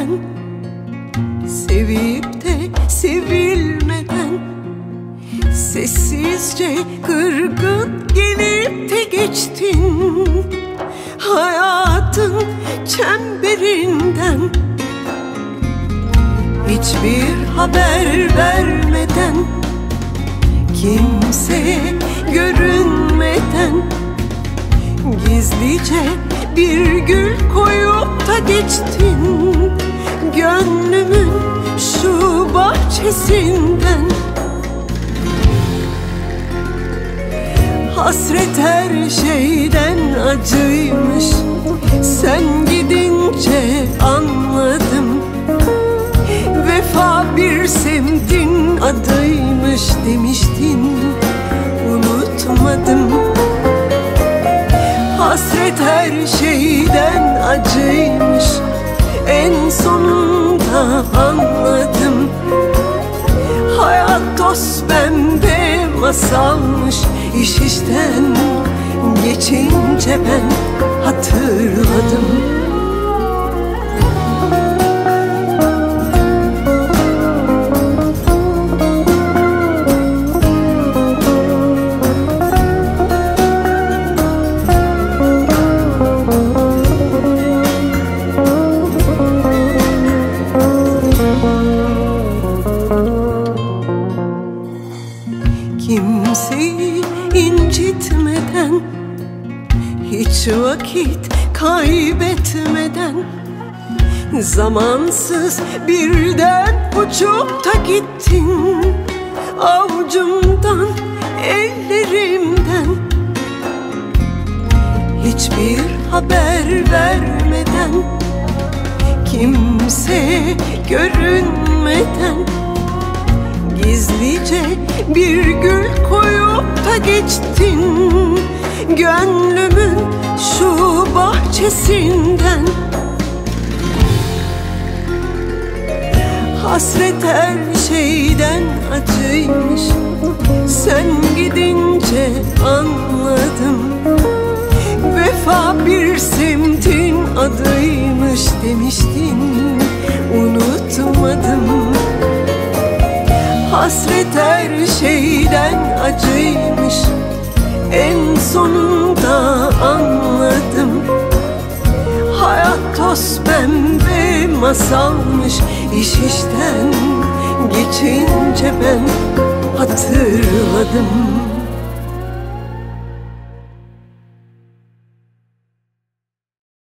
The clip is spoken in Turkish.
dinlenmeden Sevip de sevilmeden Sessizce kırgın gelip de geçtin. Hayatın çemberinden Hiçbir haber vermeden Kimseye görünmeden Gizlice bir gül koyup da geçtin Gönlümün şu bahçesinden Hasret her şeyden acıymış. Sen gidince anladım. Vefa bir semtin adıymış demiştin. Unutmadım. Hasret her şeyden anladım. Hayat toz pembe masalmış iş işten geçince ben hatırladım Hiç vakit kaybetmeden Zamansız birden uçup da gittin. Avucumdan, ellerimden Hiçbir haber vermeden Kimseye görünmeden Gizlice bir gül koyup da geçtin Gönlümün şu bahçesinden Hasret her şeyden acıymış. Sen gidince anladım. Vefa bir semtin adıymış demiştin. Unutmadım. Hasret her şeyden acıymış sonunda anladım. Hayat toz pembe masalmış iş işten geçince ben hatırladım